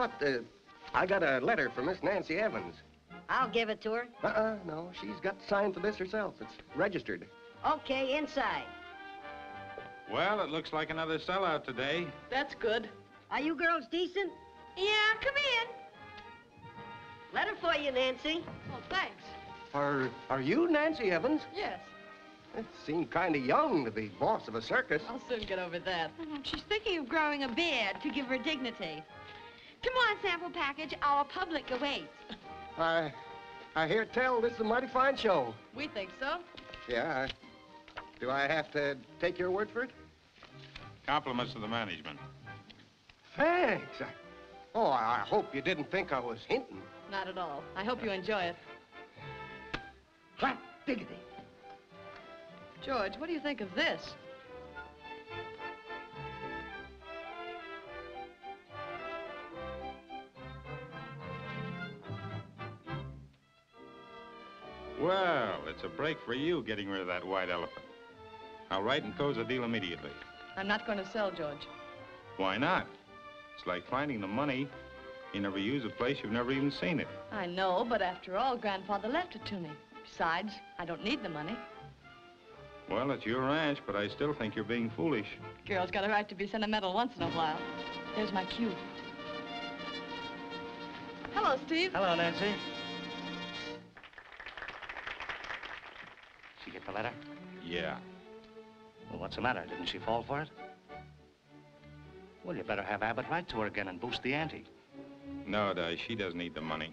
Thought uh, I got a letter from Miss Nancy Evans. I'll give it to her. Uh-uh, no, she's got to sign for this herself. It's registered. Okay, inside. Well, it looks like another sellout today. That's good. Are you girls decent? Yeah, come in. Letter for you, Nancy. Oh, thanks. Are, are you Nancy Evans? Yes. It seemed kind of young to be boss of a circus. I'll soon get over that. She's thinking of growing a beard to give her dignity. Come on, sample package. Our public awaits. I, I hear tell this is a mighty fine show. We think so. Yeah, I, do I have to take your word for it? Compliments to the management. Thanks. I, oh, I, I hope you didn't think I was hinting. Not at all. I hope you enjoy it. Hot diggity. George, what do you think of this? Well, it's a break for you getting rid of that white elephant. I'll write and close the deal immediately. I'm not going to sell, George. Why not? It's like finding the money. You never use a place, you've never even seen it. I know, but after all, Grandfather left it to me. Besides, I don't need the money. Well, it's your ranch, but I still think you're being foolish. Girl's got a right to be sentimental once in a while. There's my cue. Hello, Steve. Hello, Nancy. Yeah. Well, what's the matter? Didn't she fall for it? Well, you better have Abbott write to her again and boost the ante. No, Di, she doesn't need the money.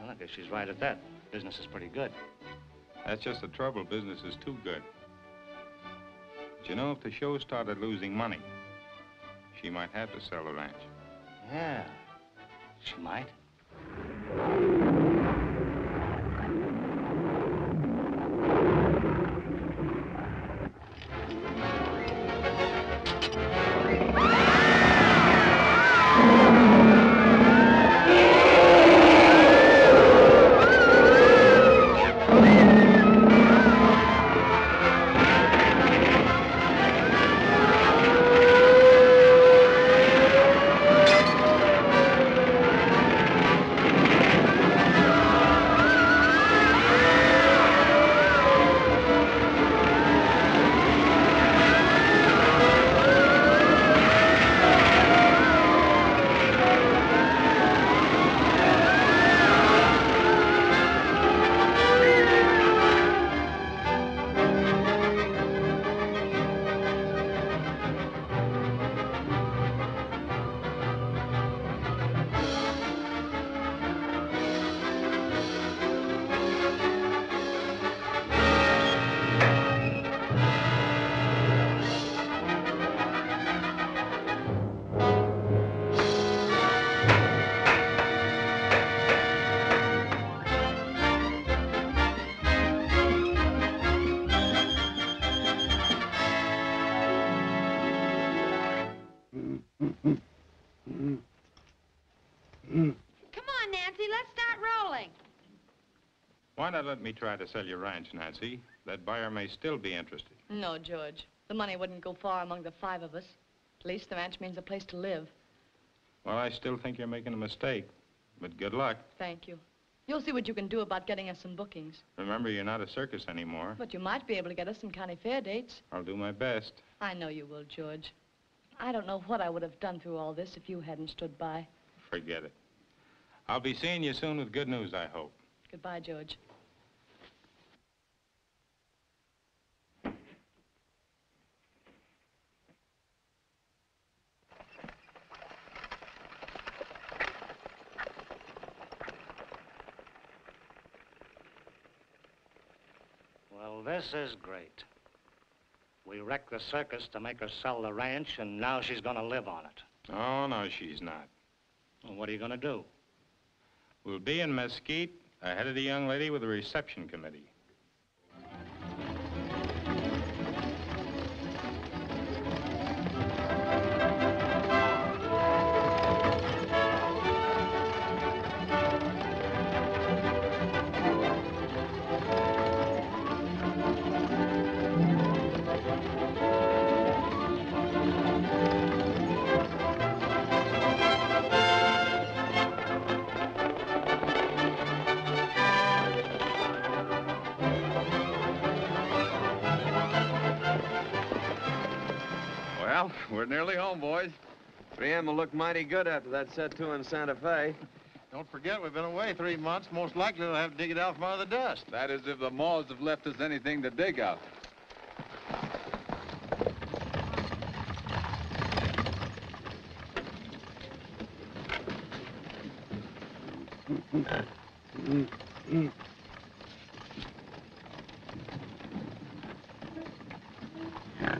Well, I guess she's right at that. Business is pretty good. That's just the trouble. Business is too good. But you know, if the show started losing money, she might have to sell the ranch. Yeah, she might. Not let me try to sell your ranch, Nancy? That buyer may still be interested. No, George. The money wouldn't go far among the five of us. At least the ranch means a place to live. Well, I still think you're making a mistake. But good luck. Thank you. You'll see what you can do about getting us some bookings. Remember, you're not a circus anymore. But you might be able to get us some county fair dates. I'll do my best. I know you will, George. I don't know what I would have done through all this if you hadn't stood by. Forget it. I'll be seeing you soon with good news, I hope. Goodbye, George. Well, this is great. We wrecked the circus to make her sell the ranch, and now she's gonna live on it. Oh, no, she's not. Well, what are you gonna do? We'll be in Mesquite ahead of the young lady with the reception committee. Well, we're nearly home, boys. 3M will look mighty good after that set to in Santa Fe. Don't forget, we've been away three months. Most likely they'll have to dig it out from under the dust. That is if the moths have left us anything to dig out.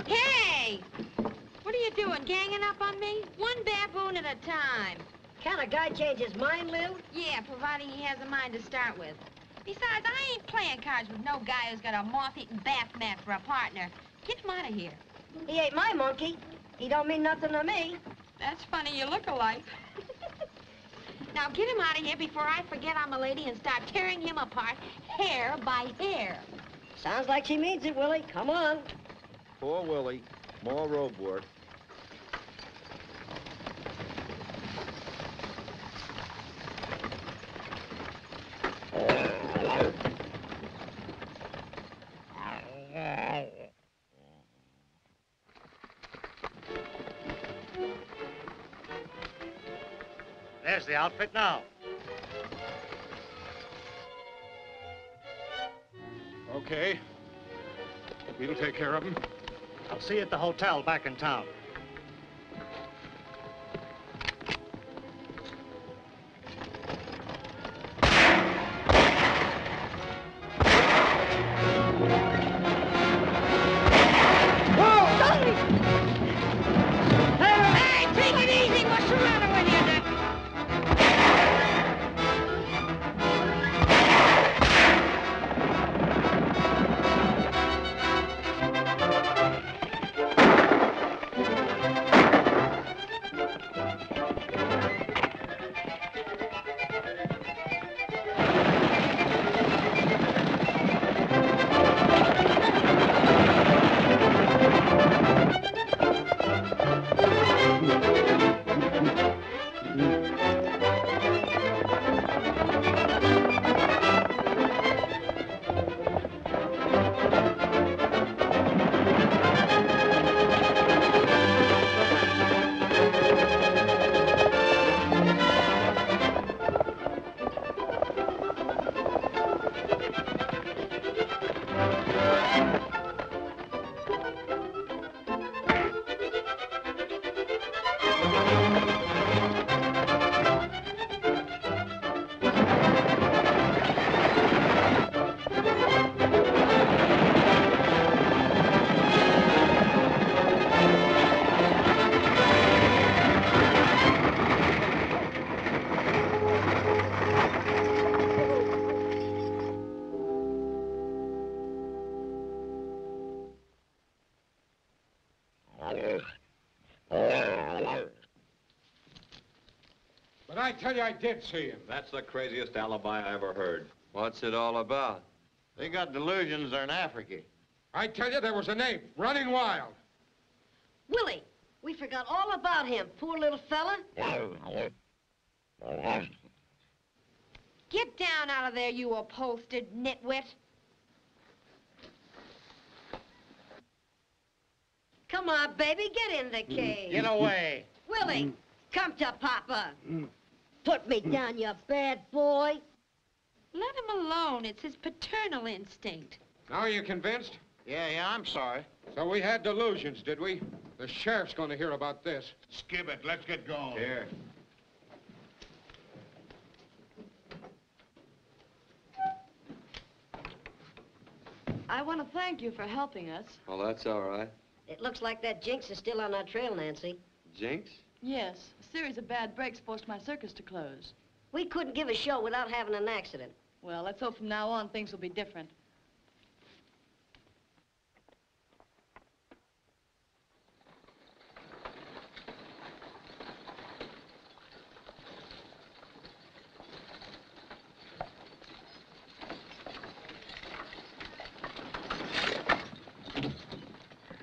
Hey! What are you doing, ganging up on me? One baboon at a time. Can a guy change his mind, Lou? Yeah, providing he has a mind to start with. Besides, I ain't playing cards with no guy who's got a moth-eaten bath mat for a partner. Get him out of here. He ain't my monkey. He don't mean nothing to me. That's funny, you look alike. now get him out of here before I forget I'm a lady and start tearing him apart, hair by hair. Sounds like she means it, Willie. Come on. Poor Willie. More road work. The outfit now. Okay. We'll take care of him. I'll see you at the hotel back in town. Tell you, I did see him. That's the craziest alibi I ever heard. What's it all about? They got delusions they're in Africa. I tell you, there was an ape running wild. Willie, we forgot all about him. Poor little fella. Get down out of there, you upholstered nitwit. Come on, baby, get in the cage. Get away. Willie, come to Papa. Mm. Put me down, you bad boy. Let him alone. It's his paternal instinct. Now are you convinced? Yeah, yeah, I'm sorry. So we had delusions, did we? The sheriff's going to hear about this. Skip it. Let's get going. Here. I want to thank you for helping us. Well, that's all right. It looks like that jinx is still on our trail, Nancy. Jinx? Yes, a series of bad breaks forced my circus to close. We couldn't give a show without having an accident. Well, let's hope from now on things will be different.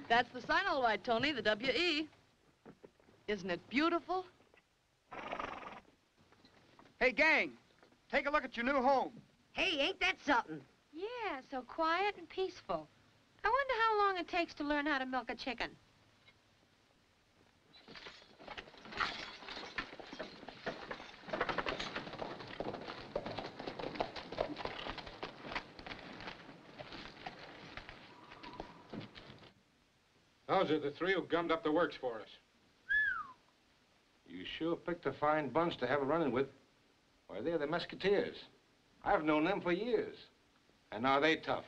That's the sign all right, Tony, the W.E. Isn't it beautiful? Hey, gang, take a look at your new home. Hey, ain't that something? Yeah, so quiet and peaceful. I wonder how long it takes to learn how to milk a chicken. Those are the three who gummed up the works for us? You sure picked a fine bunch to have a running with. Why, they're the Mesquiteers. I've known them for years. And are they tough?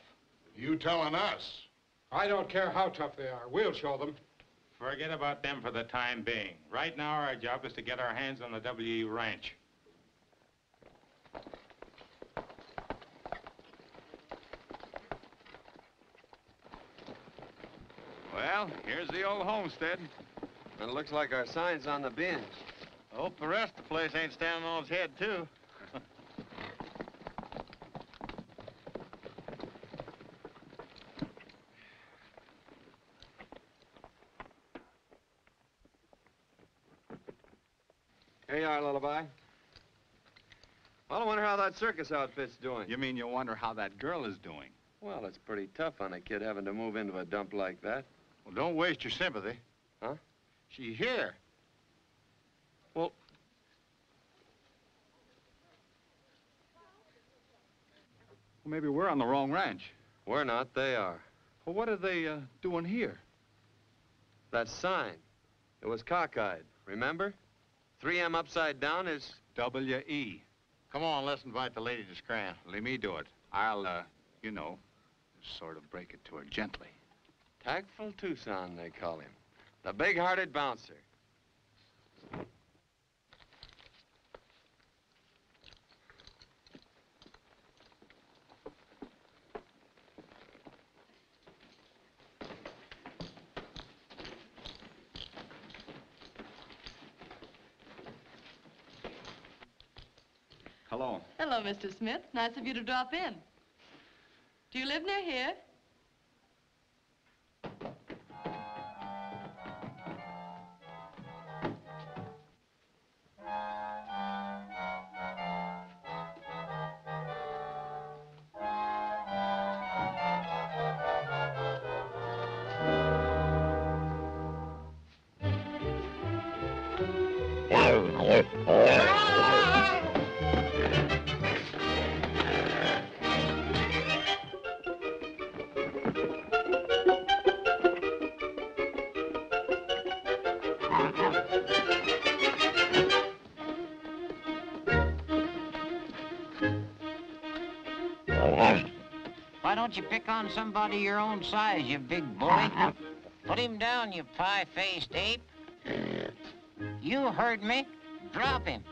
You telling us? I don't care how tough they are. We'll show them. Forget about them for the time being. Right now, our job is to get our hands on the W.E. Ranch. Well, here's the old homestead. And it looks like our sign's on the binge. Hope the rest of the place ain't standing on its head, too. Here you are, Lullaby. Well, I wonder how that circus outfit's doing. You mean you wonder how that girl is doing? Well, it's pretty tough on a kid having to move into a dump like that. Well, don't waste your sympathy. Huh? She's here. Well, maybe we're on the wrong ranch. we're not, they are. Well, what are they uh, doing here? That sign. It was cockeyed, remember? 3M upside down is... W.E. Come on, let's invite the lady to scram. Let me do it. I'll, uh, you know, sort of break it to her gently. Tactful Tucson, they call him. The big-hearted bouncer. Mr. Smith. Nice of you to drop in. Do you live near here? Why don't you pick on somebody your own size, you big boy? Uh-huh. Put him down, you pie-faced ape. You heard me. Drop him.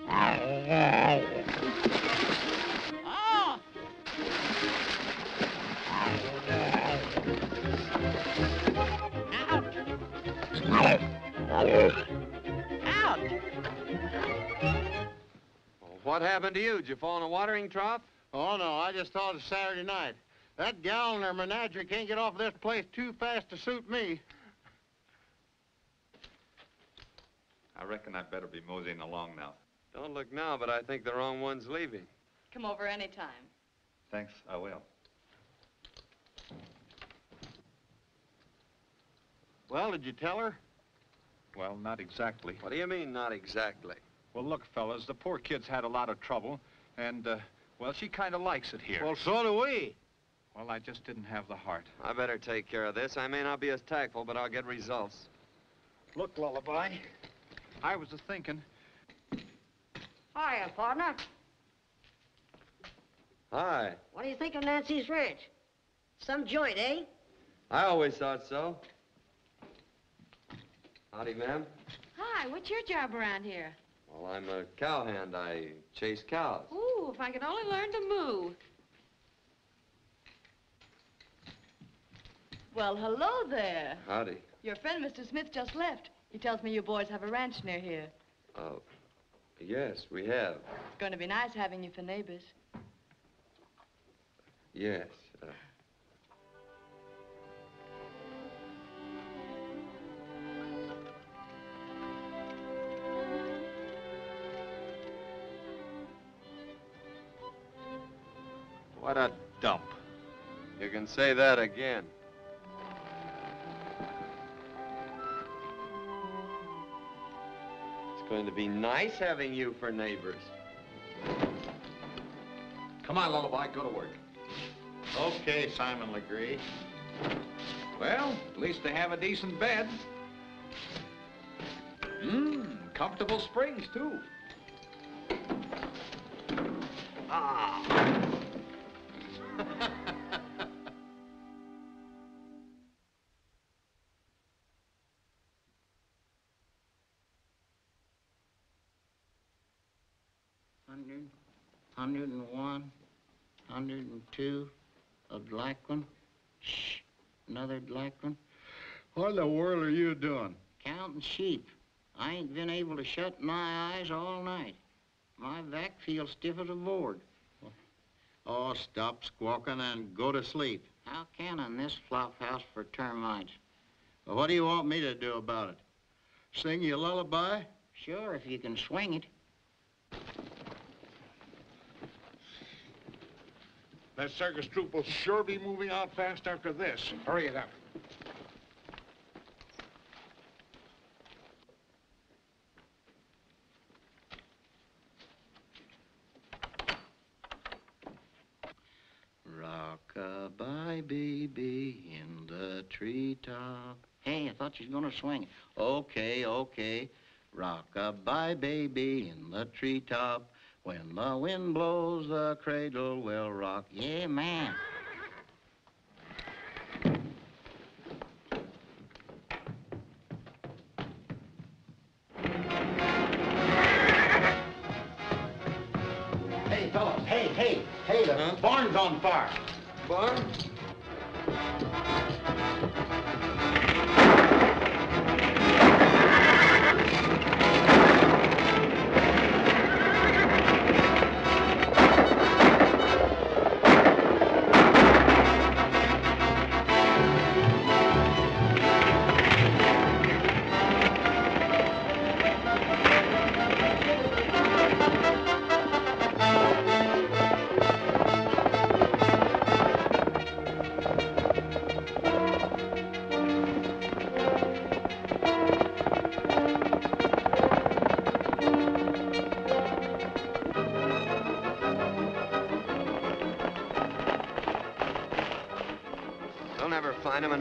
What happened to you? Did you fall in a watering trough? Oh, no, I just thought it's Saturday night. That gal and her menagerie can't get off this place too fast to suit me. I reckon I'd better be moseying along now. Don't look now, but I think the wrong one's leaving. Come over any time. Thanks, I will. Well, did you tell her? Well, not exactly. What do you mean, not exactly? Well, look, fellas, the poor kid's had a lot of trouble, and, uh, well, she kind of likes it here. Well, so do we. Well, I just didn't have the heart. I better take care of this. I may not be as tactful, but I'll get results. Look, Lullaby, I was a thinking. Hiya, partner. Hi. What do you think of Nancy's ranch? Some joint, eh? I always thought so. Howdy, ma'am. Hi, what's your job around here? Well, I'm a cowhand. I chase cows. Ooh, if I could only learn to moo. Well, hello there. Howdy. Your friend, Mr. Smith, just left. He tells me you boys have a ranch near here. Oh, yes, we have. It's going to be nice having you for neighbors. Yes. Uh, What a dump. you can say that again. It's going to be nice having you for neighbors. Come on, Lullaby, go to work. Okay, Simon Legree. Well, at least they have a decent bed. Mmm, comfortable springs, too. Ah. Hundred and one, hundred and two, a black one. Shh, another black one. What in the world are you doing? Counting sheep. I ain't been able to shut my eyes all night. My back feels stiff as a board. Oh, stop squawking and go to sleep. How can in this flop house for termites? Well, what do you want me to do about it? Sing you a lullaby? Sure, if you can swing it. That circus troupe will sure be moving out fast after this. Hurry it up. Rock-a-bye, baby, in the treetop. Hey, I thought you was gonna swing it. Okay, okay. Rock-a-bye, baby, in the treetop. When the wind blows, the cradle will rock. Yeah, man.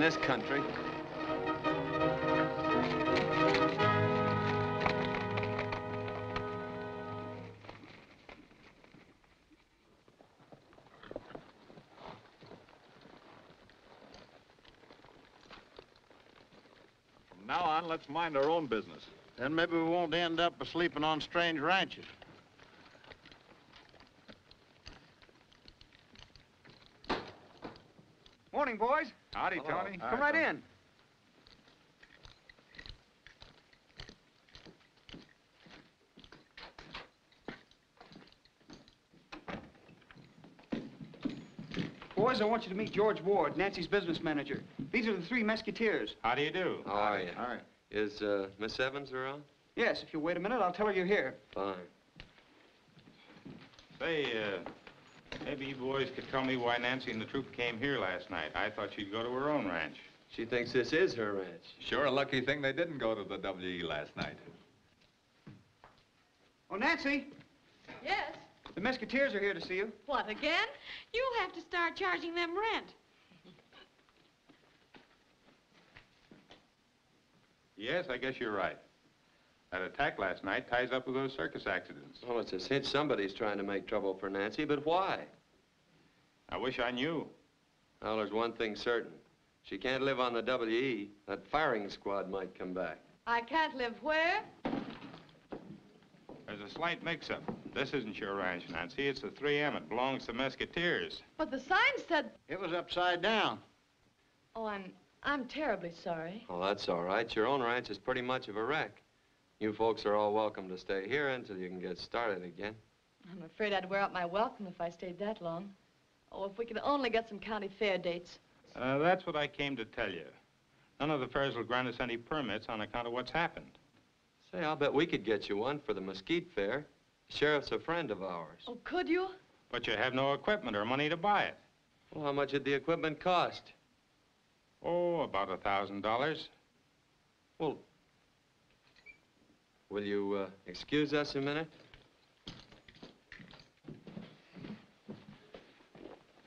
This country. From now on, let's mind our own business. Then maybe we won't end up sleeping on strange ranches. Morning, boys. Howdy, Hello. Tony. Come right in. Boys, I want you to meet George Ward, Nancy's business manager. These are the three Mesquiteers. How do you do? How are you? All right. Is uh, Miss Evans around? Yes, if you'll wait a minute, I'll tell her you're here. Fine. Say, uh, maybe you boys could tell me why Nancy and the troop came here last night. I thought she'd go to her own ranch. She thinks this is her ranch. Sure a lucky thing they didn't go to the WE last night. Oh, Nancy, Yes? the Mesquiteers are here to see you. What, again? You'll have to start charging them rent. Yes, I guess you're right. That attack last night ties up with those circus accidents. Well, it's a cinch somebody's trying to make trouble for Nancy, but why? I wish I knew. Well, there's one thing certain. She can't live on the WE. That firing squad might come back. I can't live where? There's a slight mix-up. This isn't your ranch, Nancy. It's the 3M. It belongs to the Mesquiteers. But the sign said... It was upside down. Oh, I'm... I'm terribly sorry. Well, that's all right. Your own ranch is pretty much of a wreck. You folks are all welcome to stay here until you can get started again. I'm afraid I'd wear out my welcome if I stayed that long. Oh, if we could only get some county fair dates. Uh, that's what I came to tell you. None of the fairs will grant us any permits on account of what's happened. Say, I'll bet we could get you one for the Mesquite Fair. The sheriff's a friend of ours. Oh, could you? But you have no equipment or money to buy it. Well, how much did the equipment cost? Oh, about a thousand dollars. Well, will you uh, excuse us a minute?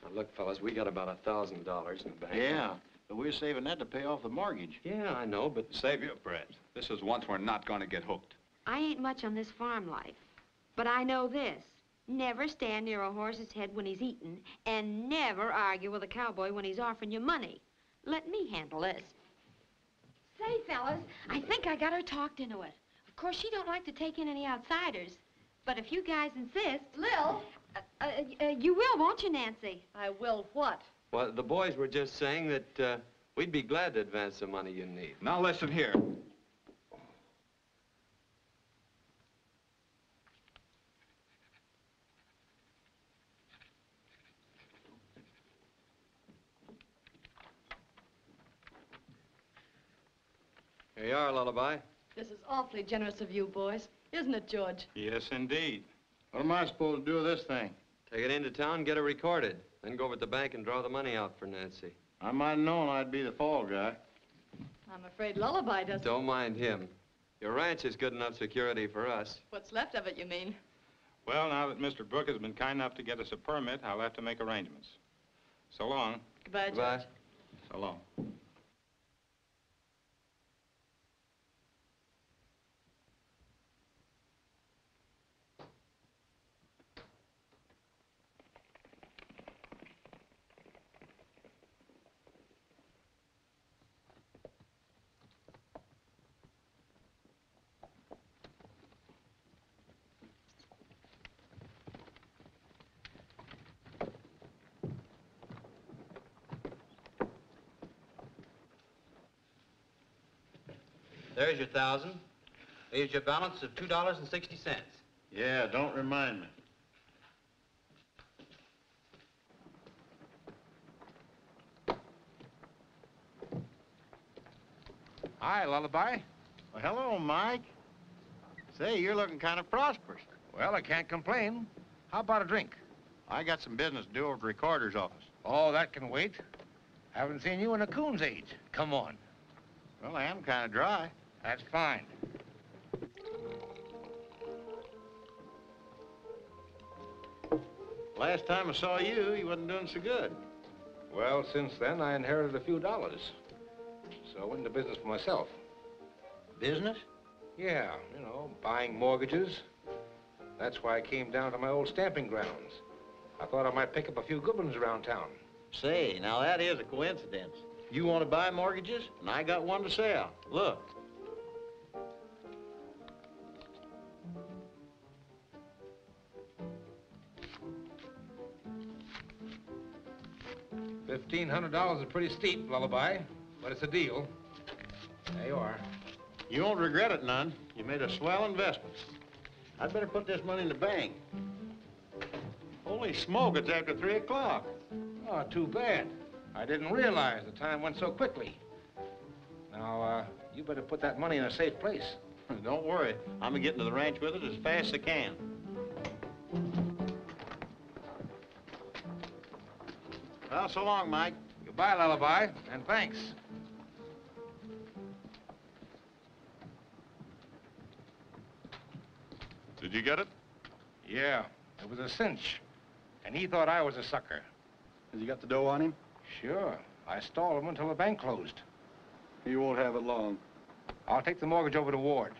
Now, look, fellas, we got about a thousand dollars in the bank. Yeah. But we're saving that to pay off the mortgage. Yeah, I know, but... Save your breath. This is once we're not going to get hooked. I ain't much on this farm life, but I know this. Never stand near a horse's head when he's eating, and never argue with a cowboy when he's offering you money. Let me handle this. Say, fellas, I think I got her talked into it. Of course, she don't like to take in any outsiders. But if you guys insist... Lil! Uh, uh, uh, you will, won't you, Nancy? I will what? Well, the boys were just saying that uh, we'd be glad to advance the money you need. Now listen here. Here you are, Lullaby. This is awfully generous of you, boys. Isn't it, George? Yes, indeed. What am I supposed to do with this thing? Take it into town, get it recorded. Then go over to the bank and draw the money out for Nancy. I might have known I'd be the fall guy. I'm afraid Lullaby doesn't. Don't mind him. Your ranch is good enough security for us. What's left of it, you mean? Well, now that Mr. Brooke has been kind enough to get us a permit, I'll have to make arrangements. So long. Goodbye, George. Goodbye. So long. There's your thousand. Leaves your balance of two dollars and sixty cents. Yeah, don't remind me. Hi, Lullaby. Well, hello, Mike. Say, you're looking kind of prosperous. Well, I can't complain. How about a drink? I got some business to do over at the recorder's office. Oh, that can wait. Haven't seen you in a coon's age. Come on. Well, I am kind of dry. That's fine. Last time I saw you, you wasn't doing so good. Well, since then, I inherited a few dollars. So I went into business for myself. Business? Yeah, you know, buying mortgages. That's why I came down to my old stamping grounds. I thought I might pick up a few good ones around town. Say, now that is a coincidence. You want to buy mortgages, and I got one to sell. Look. Fifteen hundred dollars is pretty steep, Lullaby, but it's a deal. There you are. You won't regret it none. You made a swell investment. I'd better put this money in the bank. Holy smoke, it's after three o'clock. Oh, too bad. I didn't realize the time went so quickly. Now, uh, you better put that money in a safe place. Don't worry. I'm gonna get into the ranch with it as fast as I can. Well, so long, Mike. Goodbye, Lullaby, and thanks. Did you get it? Yeah, it was a cinch. And he thought I was a sucker. Has he got the dough on him? Sure. I stalled him until the bank closed. He won't have it long. I'll take the mortgage over to Ward.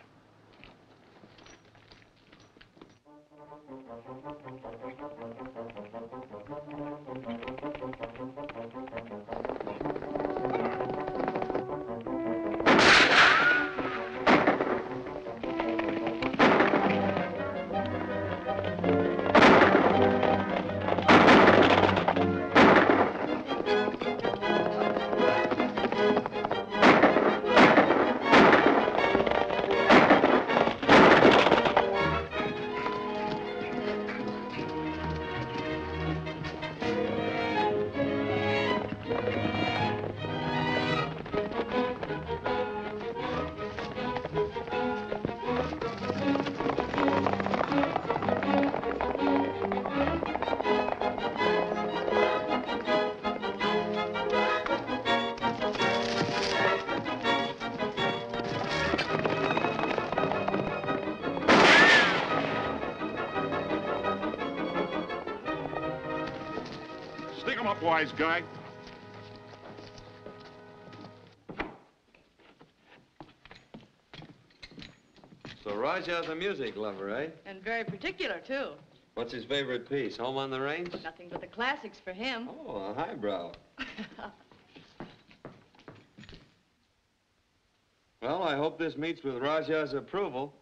wise guy. So Rajah's a music lover, eh? And very particular, too. What's his favorite piece, Home on the Range? Nothing but the classics for him. Oh, a highbrow. well, I hope this meets with Raja's approval.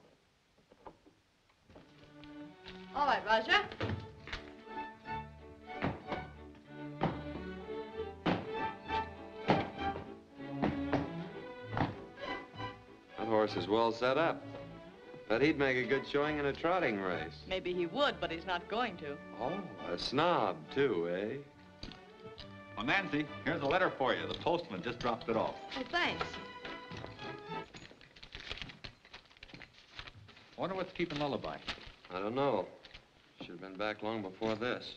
All right, Raja. Horse is well set up. Bet he'd make a good showing in a trotting race. Maybe he would, but he's not going to. Oh, a snob, too, eh? Well, Nancy, here's a letter for you. The postman just dropped it off. Oh, thanks. Wonder what's keeping Lullaby. I don't know. Should have been back long before this.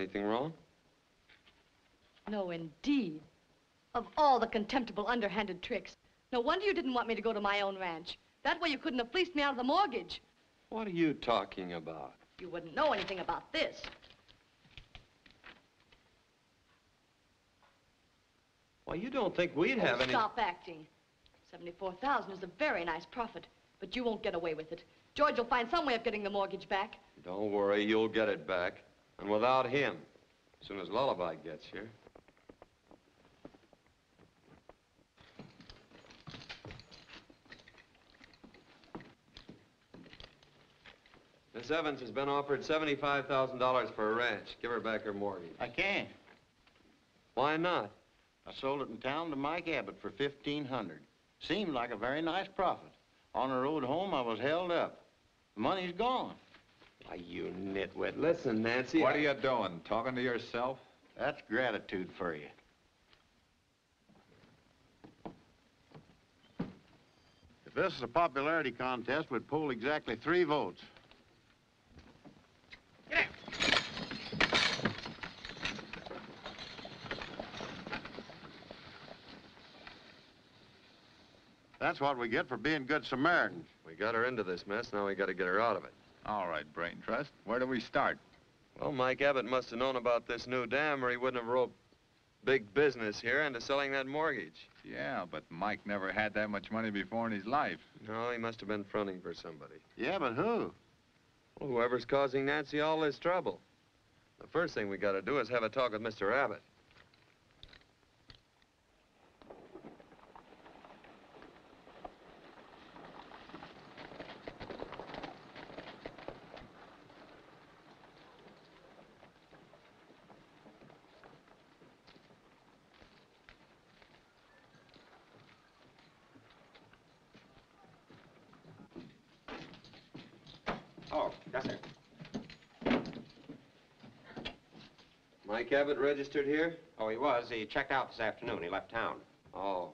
Anything wrong? No, indeed. Of all the contemptible, underhanded tricks. No wonder you didn't want me to go to my own ranch. That way you couldn't have fleeced me out of the mortgage. What are you talking about? You wouldn't know anything about this. Well, you don't think we'd Oh, have any... Stop acting. 74,000 is a very nice profit, but you won't get away with it. George will find some way of getting the mortgage back. Don't worry, you'll get it back. And without him. As soon as Lullaby gets here. Miss Evans has been offered $75,000 for a ranch. Give her back her mortgage. I can't. Why not? I sold it in town to Mike Abbott for 1500 Seemed like a very nice profit. On the road home, I was held up. The money's gone. Why, you nitwit. Listen, Nancy. What I- are you doing? Talking to yourself? That's gratitude for you. If this is a popularity contest, we'd poll exactly three votes. Get out. That's what we get for being good Samaritans. We got her into this mess, now we gotta get her out of it. All right, Brain Trust. Where do we start? Well, Mike Abbott must have known about this new dam or he wouldn't have roped big business here into selling that mortgage. Yeah, but Mike never had that much money before in his life. No, he must have been fronting for somebody. Yeah, but who? Well, whoever's causing Nancy all this trouble. The first thing we gotta do is have a talk with Mr. Abbott. Oh, yes, sir. Mike Abbott registered here? Oh, he was. He checked out this afternoon. He left town. Oh.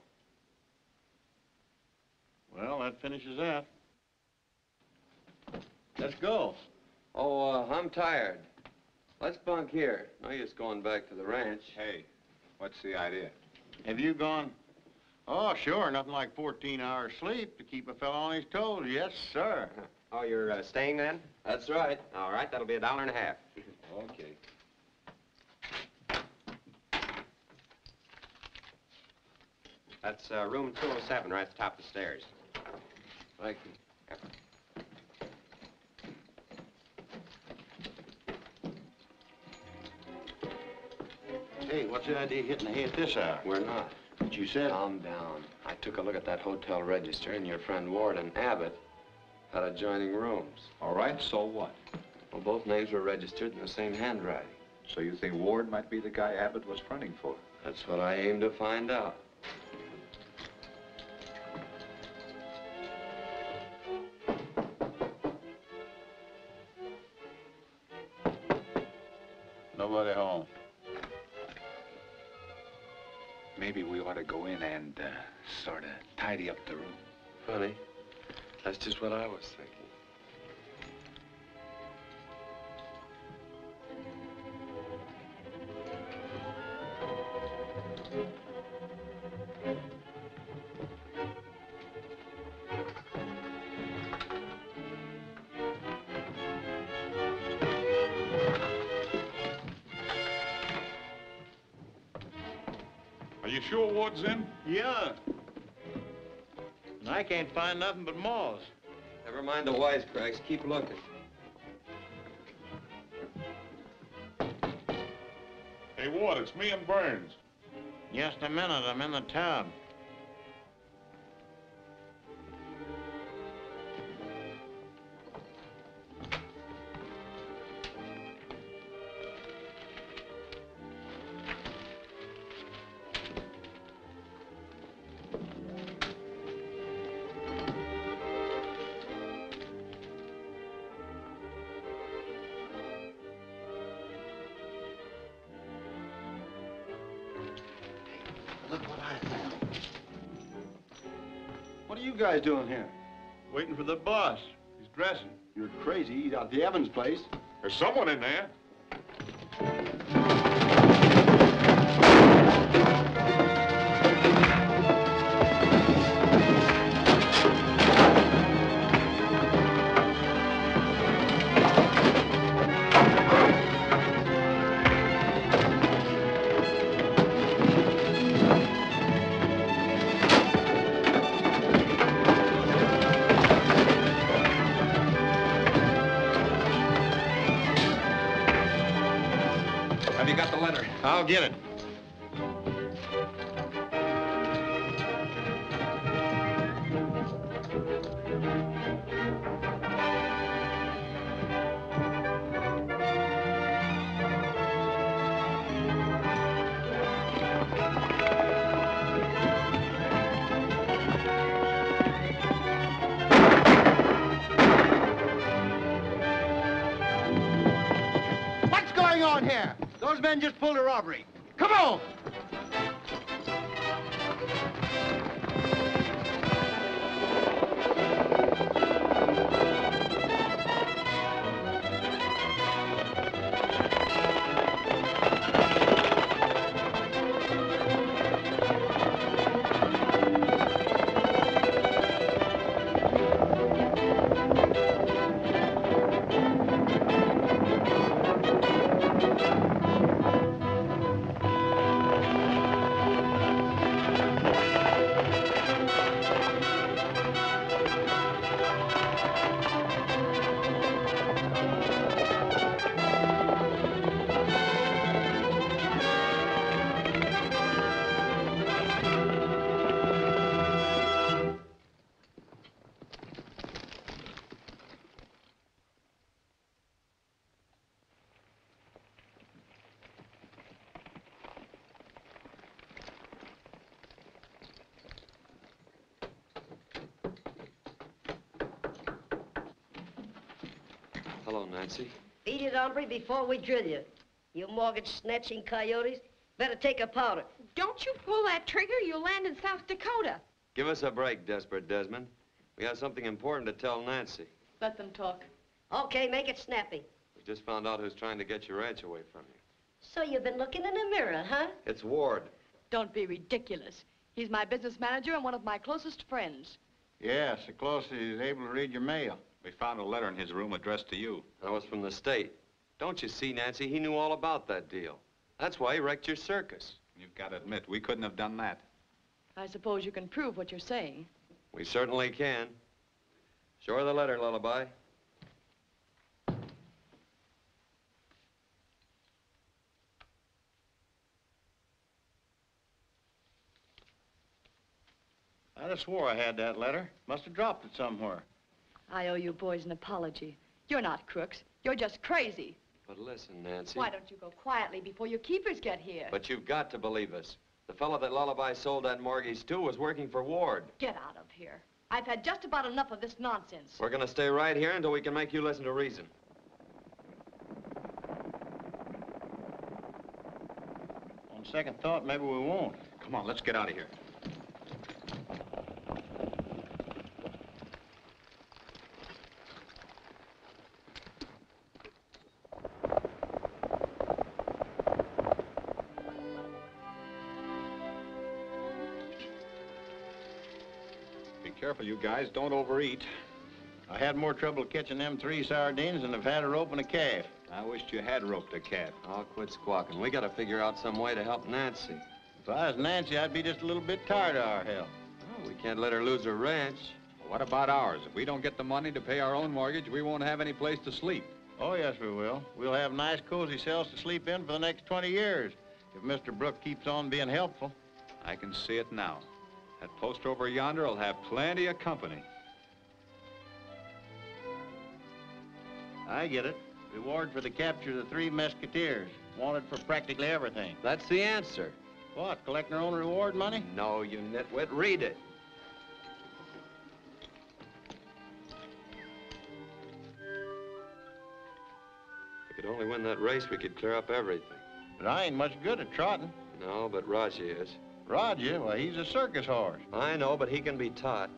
Well, that finishes that. Let's go. Oh, uh, I'm tired. Let's bunk here. No use going back to the ranch. Hey, what's the idea? Have you gone? Oh, sure. Nothing like 14 hours sleep to keep a fellow on his toes. Yes, sir. Oh, you're uh, staying then? That's right. All right, that'll be a dollar and a half. Okay. That's uh, room 207 right at the top of the stairs. Thank you. Hey, what's the idea of hitting the hay at this hour? We're not. But you said... Calm down. I took a look at that hotel register, and your friend Ward and Abbott had adjoining rooms. All right, so what? Well, both names were registered in the same handwriting. So you think Ward might be the guy Abbott was fronting for? That's what I aim to find out. Nobody home. Maybe we ought to go in and uh, sort of tidy up the room. Funny. That's just what I was thinking. Find nothing but moths. Never mind the wisecracks. Keep looking. Hey, Ward, it's me and Burns. Just a minute, I'm in the tub. Out the Evans place. There's someone in there. I'll get it. Robbery. Hello, Nancy. Beat it, hombre, before we drill you. You mortgage-snatching coyotes. Better take a powder. Don't you pull that trigger, you'll land in South Dakota. Give us a break, Desperate Desmond. We have something important to tell Nancy. Let them talk. Okay, make it snappy. We just found out who's trying to get your ranch away from you. So you've been looking in the mirror, huh? It's Ward. Don't be ridiculous. He's my business manager and one of my closest friends. Yes, so close that he's able to read your mail. We found a letter in his room addressed to you. That was from the state. Don't you see, Nancy? He knew all about that deal. That's why he wrecked your circus. You've got to admit, we couldn't have done that. I suppose you can prove what you're saying. We certainly can. Show her the letter, Lullaby. I just swore I had that letter. Must have dropped it somewhere. I owe you boys an apology. You're not crooks. You're just crazy. But listen, Nancy. Why don't you go quietly before your keepers get here? But you've got to believe us. The fellow that Lullaby sold that mortgage to was working for Ward. Get out of here. I've had just about enough of this nonsense. We're gonna stay right here until we can make you listen to reason. On second thought, maybe we won't. Come on, let's get out of here. You guys. Don't overeat. I had more trouble catching them three sardines than I've had rope and a calf. I wished you had roped a calf. I'll quit squawking. We gotta figure out some way to help Nancy. If I was Nancy, I'd be just a little bit tired of our help. Well, we can't let her lose her ranch. What about ours? If we don't get the money to pay our own mortgage, we won't have any place to sleep. Oh, yes, we will. We'll have nice, cozy cells to sleep in for the next 20 years if Mr. Brooke keeps on being helpful. I can see it now. That post over yonder will have plenty of company. I get it. Reward for the capture of the three Mesquiteers. Wanted for practically everything. That's the answer. What, collecting our own reward money? No, you nitwit. Read it. If we could only win that race, we could clear up everything. But I ain't much good at trotting. No, but Raji is. Roger, well, he's a circus horse. I know, but he can be taught.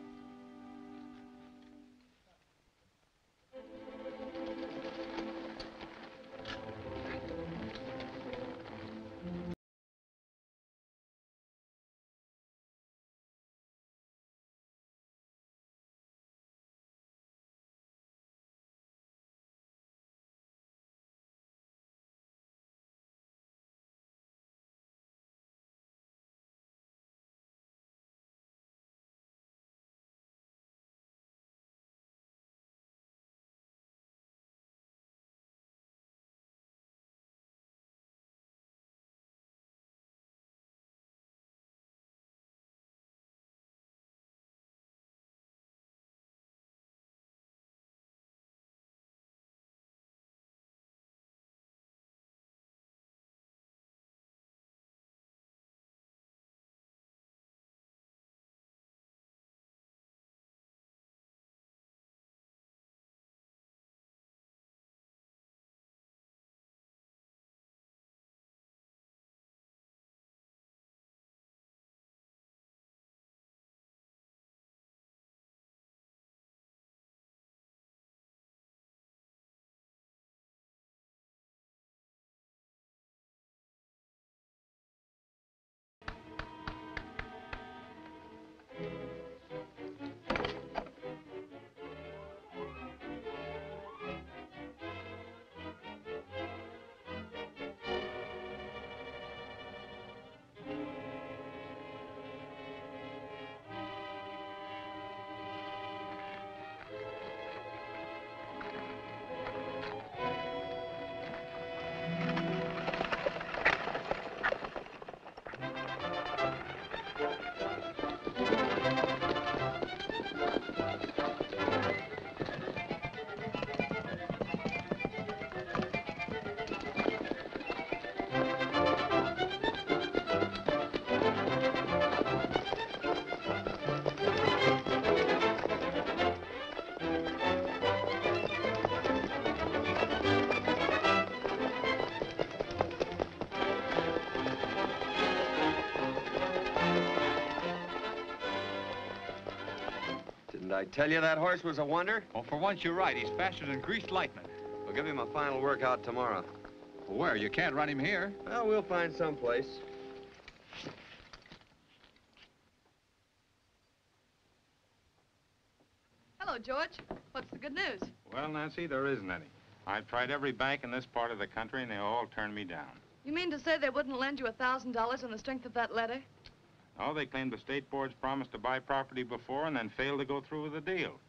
Tell you that horse was a wonder? Well, for once, you're right. He's faster than greased lightning. We'll give him a final workout tomorrow. Where? You can't run him here. Well, we'll find some place. Hello, George. What's the good news? Well, Nancy, there isn't any. I've tried every bank in this part of the country, and they all turned me down. You mean to say they wouldn't lend you a $1,000 on the strength of that letter? Oh, they claimed the state board's promised to buy property before and then failed to go through with the deal.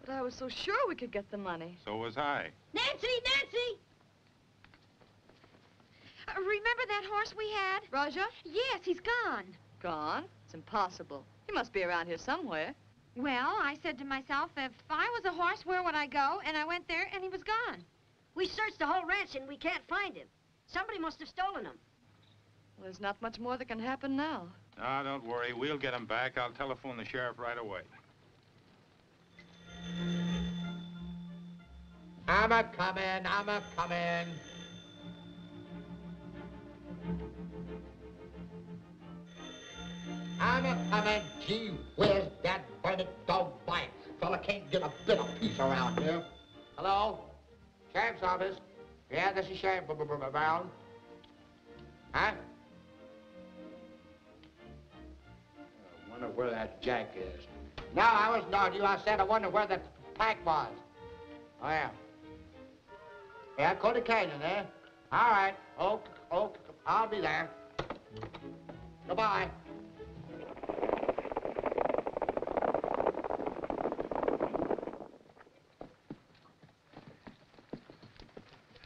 But I was so sure we could get the money. So was I. Nancy, Nancy! Uh, remember that horse we had? Raja? Yes, he's gone. Gone? It's impossible. He must be around here somewhere. Well, I said to myself, if I was a horse, where would I go? And I went there, and he was gone. We searched the whole ranch and we can't find him. Somebody must have stolen him. Well, there's not much more that can happen now. Ah, don't worry. We'll get him back. I'll telephone the sheriff right away. I'm a comin', I'm a comin'. I'm a comin', gee where's that burning dog bite. Fella can't get a bit of peace around here. Hello? Sheriff's office? Yeah, this is Sheriff Brown. Huh? Wonder where that jack is. No, I wasn't on you. I said I wonder where that pack was. Oh, yeah. Yeah, Cody Canyon, eh? All right. Okay, okay. I'll be there. Goodbye.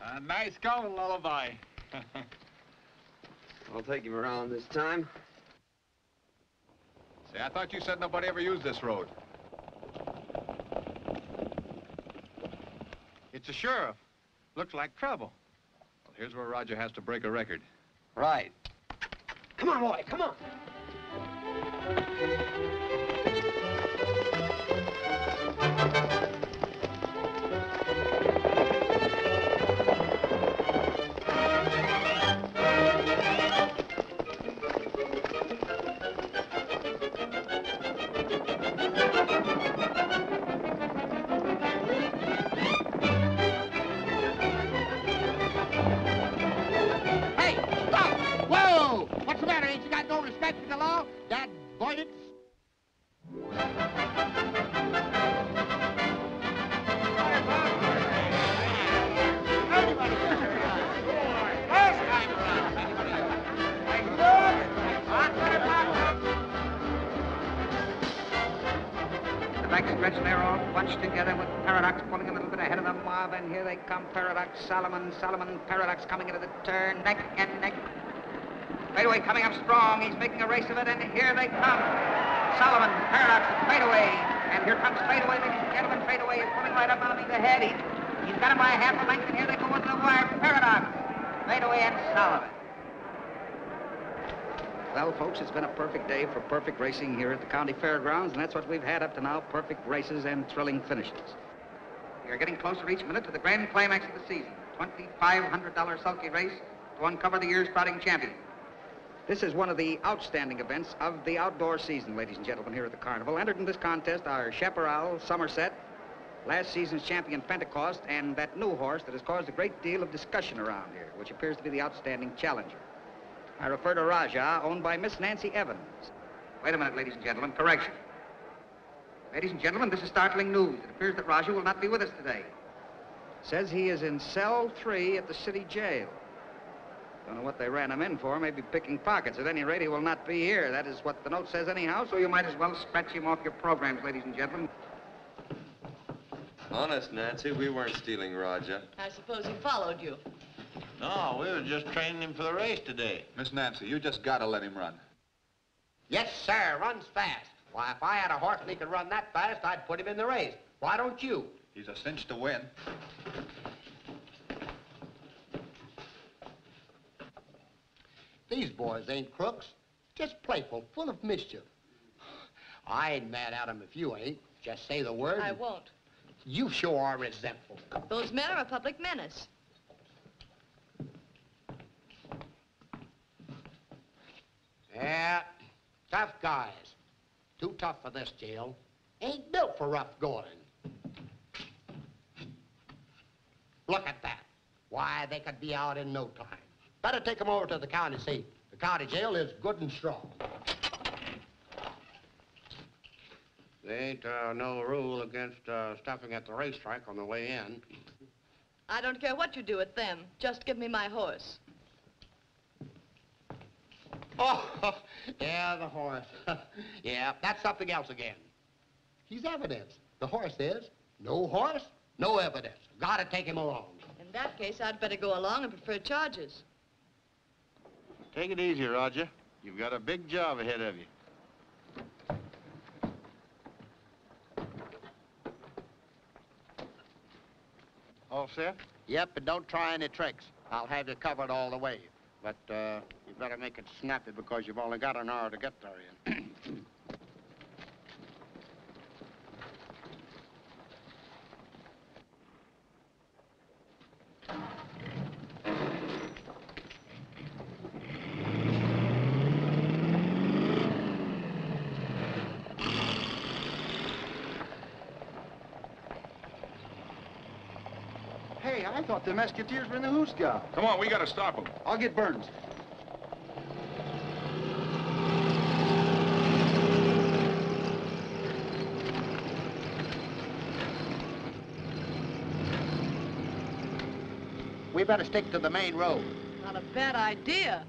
Uh, nice going, Lullaby. I'll take him around this time. Say, I thought you said nobody ever used this road. It's a sheriff. Looks like trouble. Well, here's where Roger has to break a record. Right. Come on, boy, come on. Back stretch there all bunched together with Paradox pulling a little bit ahead of the mob, and ah, here they come, Paradox, Solomon, Solomon, Paradox coming into the turn, neck and neck. Fadeaway coming up strong, he's making a race of it, and here they come. Solomon, Paradox, Fadeaway, and here comes Fadeaway, ladies and gentlemen, Fadeaway is pulling right up on him, he's ahead, he, he's got him by half a length, and here they go into the wire, Paradox, Fadeaway, and Solomon. Well, folks, it's been a perfect day for perfect racing here at the county fairgrounds, and that's what we've had up to now, perfect races and thrilling finishes. We are getting closer each minute to the grand climax of the season, $2,500 sulky race to uncover the year's trotting champion. This is one of the outstanding events of the outdoor season, ladies and gentlemen, here at the carnival. Entered in this contest are Chaparral, Somerset, last season's champion Pentecost, and that new horse that has caused a great deal of discussion around here, which appears to be the outstanding challenger. I refer to Raja, owned by Miss Nancy Evans. Wait a minute, ladies and gentlemen. Correction. Ladies and gentlemen, this is startling news. It appears that Raja will not be with us today. Says he is in cell three at the city jail. Don't know what they ran him in for. Maybe picking pockets. At any rate, he will not be here. That is what the note says anyhow, so you might as well scratch him off your programs, ladies and gentlemen. Honest, Nancy, we weren't stealing Raja. I suppose he followed you. No, we were just training him for the race today. Miss Nancy, you just gotta let him run. Yes, sir, runs fast. Why, if I had a horse and he could run that fast, I'd put him in the race. Why don't you? He's a cinch to win. These boys ain't crooks. Just playful, full of mischief. I ain't mad at 'em if you ain't. Just say the word. I won't. You sure are resentful. Those men are a public menace. Yeah, tough guys. Too tough for this jail. Ain't built for rough going. Look at that. Why, they could be out in no time. Better take take 'em over to the county seat. The county jail is good and strong. There ain't uh, no rule against uh, stopping at the racetrack on the way in. I don't care what you do with them. Just give me my horse. Oh, yeah, the horse. yeah, that's something else again. He's evidence. The horse is. No horse, no evidence. Gotta take him along. In that case, I'd better go along and prefer charges. Take it easy, Roger. You've got a big job ahead of you. All set? Yep, and don't try any tricks. I'll have you covered all the way. But uh, you better make it snappy because you've only got an hour to get there. Hey, I thought the Mesquiteers were in the Hoosgow. Come on, we gotta stop them. I'll get Burns. we better stick to the main road. Not a bad idea.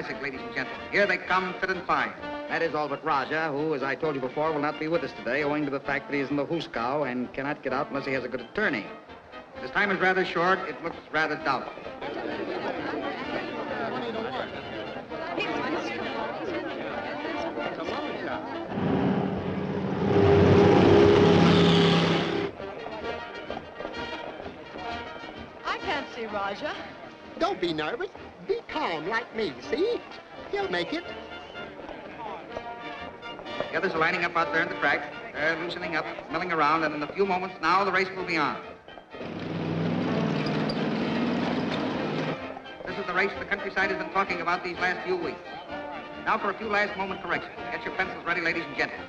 Classic, ladies and gentlemen. Here they come, fit and fine. That is all but Raja, who, as I told you before, will not be with us today owing to the fact that he is in the Hooskow and cannot get out unless he has a good attorney. His time is rather short. It looks rather doubtful. I can't see Raja. Don't be nervous. Be calm like me, see? He'll make it. The others are lining up out there in the track. They're loosening up, milling around, and in a few moments now the race will be on. This is the race the countryside has been talking about these last few weeks. Now for a few last moment corrections. Get your pencils ready, ladies and gentlemen.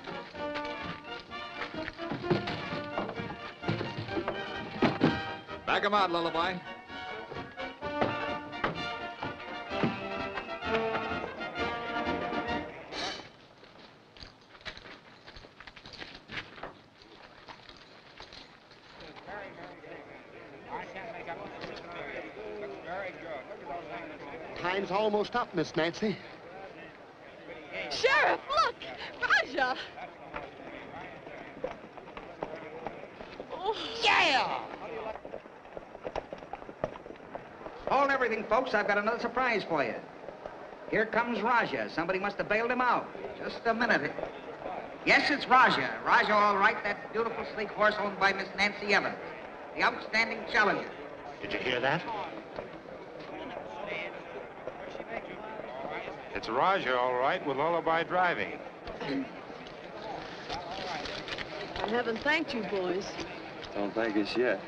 Back Back 'em out, Lullaby. Time's almost up, Miss Nancy. Sheriff, look! Raja! Oh. Yeah! Hold everything, folks. I've got another surprise for you. Here comes Raja. Somebody must have bailed him out. Just a minute. Yes, it's Raja. Raja, all right. That beautiful, sleek horse owned by Miss Nancy Evans. The outstanding challenger. Did you hear that? It's Roger, all right, with Lullaby driving. I haven't thanked you, boys. Don't thank us yet.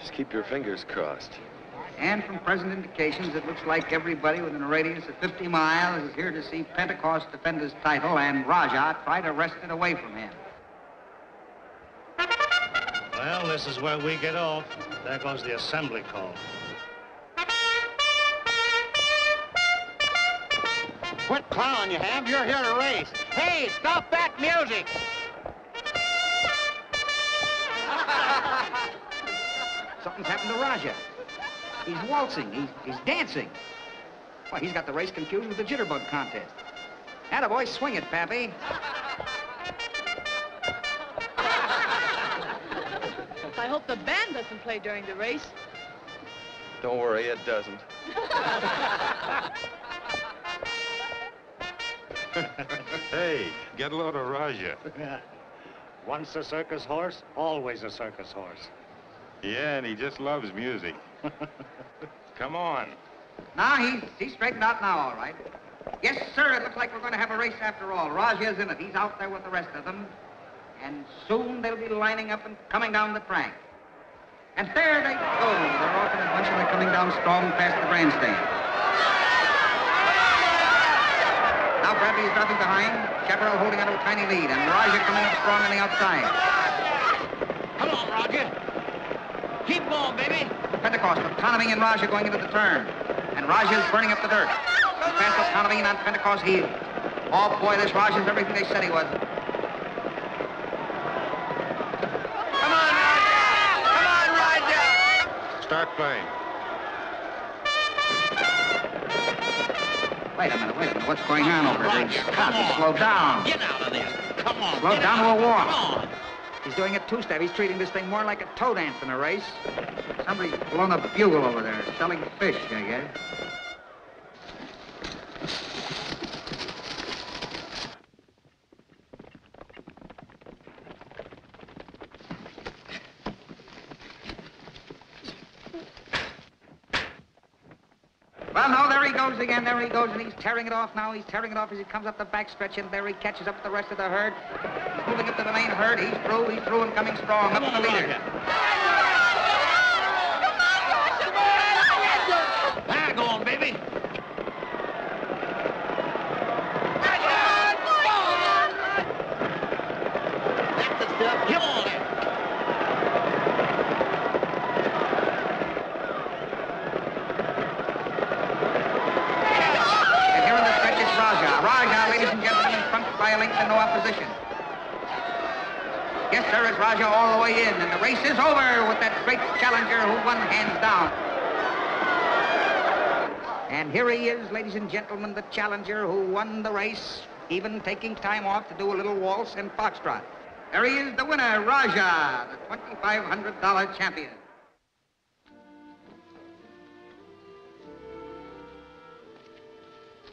Just keep your fingers crossed. And from present indications, it looks like everybody within a radius of 50 miles is here to see Pentecost defend his title and Raja try to wrest it away from him. Well, this is where we get off. There goes the assembly call. Quit clowning, you have. You're here to race. Hey, stop that music! Something's happened to Raja. He's waltzing. He's, he's dancing. Why, he's got the race confused with the jitterbug contest. Attaboy, swing it, Pappy. I hope the band doesn't play during the race. Don't worry, it doesn't. hey, get a load of Raja. Once a circus horse, always a circus horse. Yeah, and he just loves music. Come on. Now, he's, he's straightened out now, all right. Yes, sir, it looks like we're going to have a race after all. Raja's in it. He's out there with the rest of them. And soon they'll be lining up and coming down the track. And there they go. They're off in a bunch and they're coming down strong past the grandstand. Now Bradley is dropping behind. Chaparral holding onto a tiny lead. And Raja coming up strong on the outside. Come on, Roger. Keep going, baby. Pentecost with Conomy and Raja going into the turn. And Raja is burning up the dirt. Fast with and on Pentecost heel. Oh, boy, this Raja's everything they said he was. Come on, Raja! Come on, Raja! Start playing. Wait a minute, wait a minute. What's going on over there? Stop it. Slow down. Get out of this. Come on. Slow down out. to a walk. Come on. He's doing a two-step. He's treating this thing more like a toe dance than a race. Somebody's blown a bugle over there, selling fish, I guess. Well, no, there he goes again. There he goes, and he's tearing it off now. He's tearing it off as he comes up the backstretch, and there he catches up with the rest of the herd. Moving up to the main herd. He's through. He's through and coming strong. Up to the leader. Go on, baby. That's the stuff. Come on. And here in the stretch is Raja. Raja, ladies and gentlemen, in front by a length and no opposition. Yes, Raja all the way in, and the race is over with that great challenger who won hands down. And here he is, ladies and gentlemen, the challenger who won the race, even taking time off to do a little waltz and foxtrot. There he is, the winner, Raja, the $2,500 champion.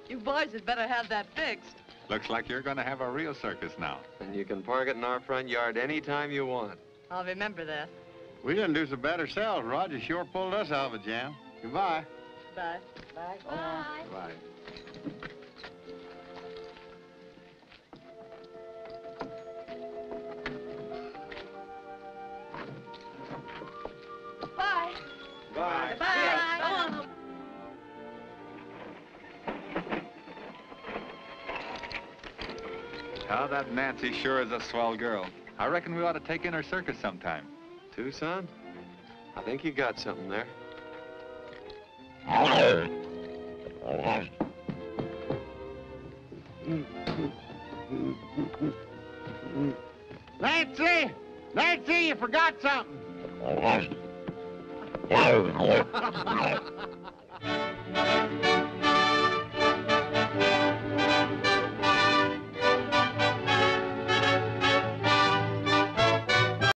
You boys had better have that fixed. Looks like you're going to have a real circus now. And you can park it in our front yard anytime you want. I'll remember that. We didn't do so bad ourselves. Roger sure pulled us out of a jam. Goodbye. Bye. Bye. Bye. Bye. Bye. Bye. Bye. How that Nancy sure is a swell girl. I reckon we ought to take in her circus sometime. Tucson? I think you got something there. Nancy! Nancy, you forgot something. Oh,